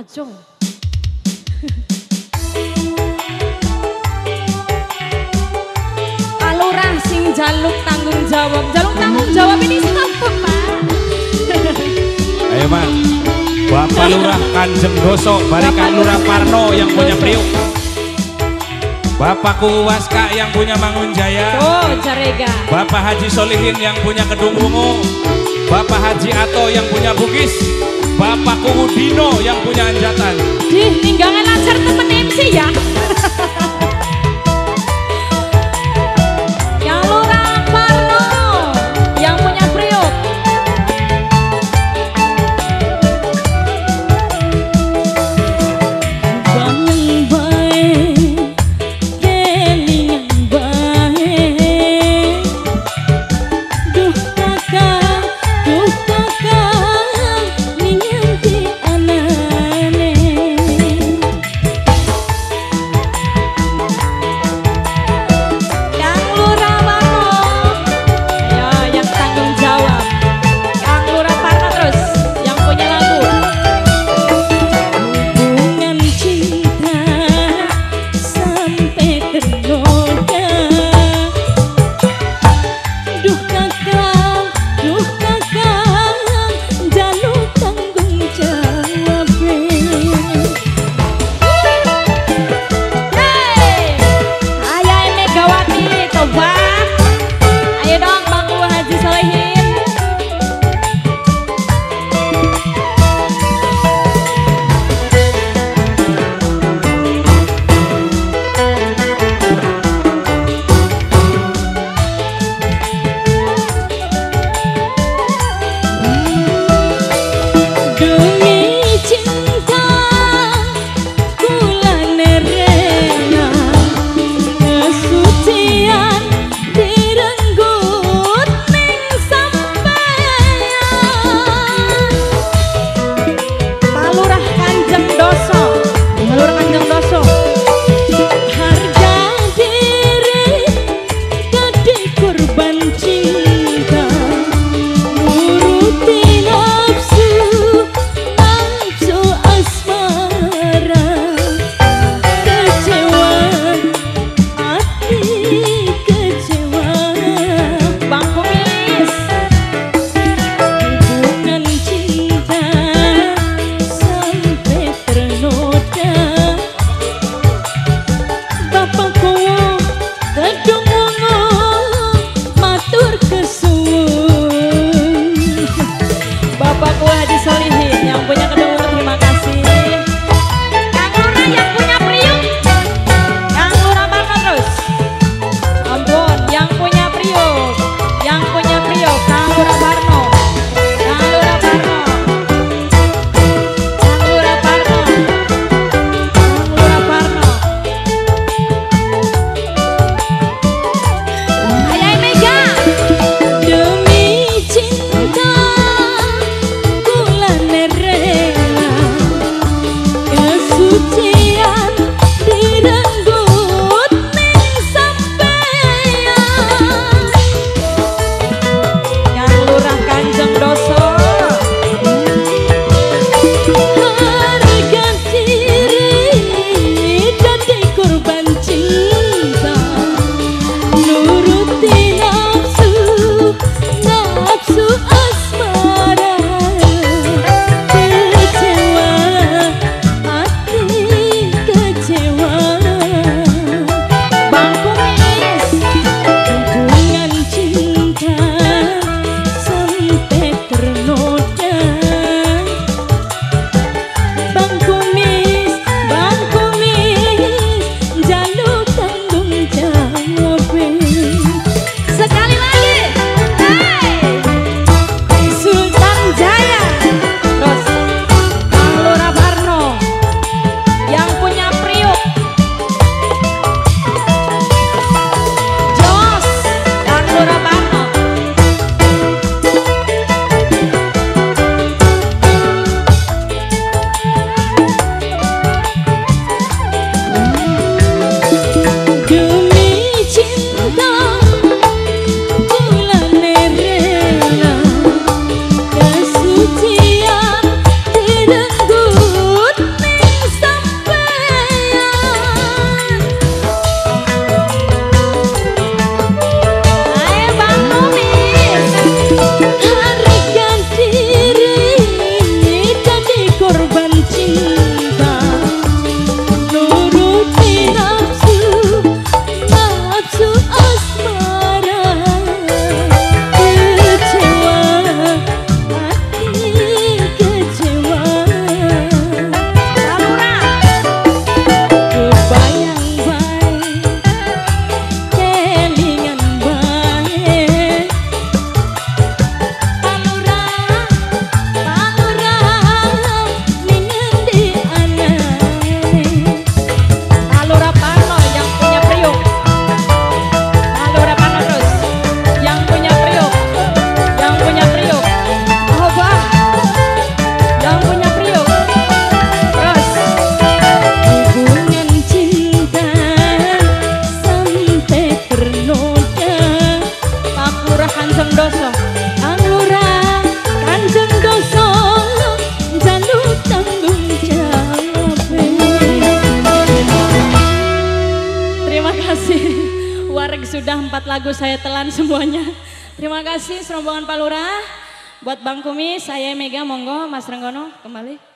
Ojo. Alurah sing jaluk tanggung jawab. Jaluk tanggung jawab ini siapa, Pak? Ayo Mak. Bapak Lurah Kanjeng Doso, barikan Lurah Parno yang punya Priuk. Bapak Kuwaska yang punya Mangun Jaya. Oh, Jarega. Bapak Haji Solihin yang punya Kedung Wungu. Bapak Haji Ato yang punya Bugis. Bapak Kuwu Dino yang punya Anjatan. Dih, ninggalin lancar temen MC ya. me the wild. Papua empat lagu saya telan semuanya. Terima kasih serombongan Palura. Buat Bang Kumi, saya Mega, monggo Mas Renggono kembali.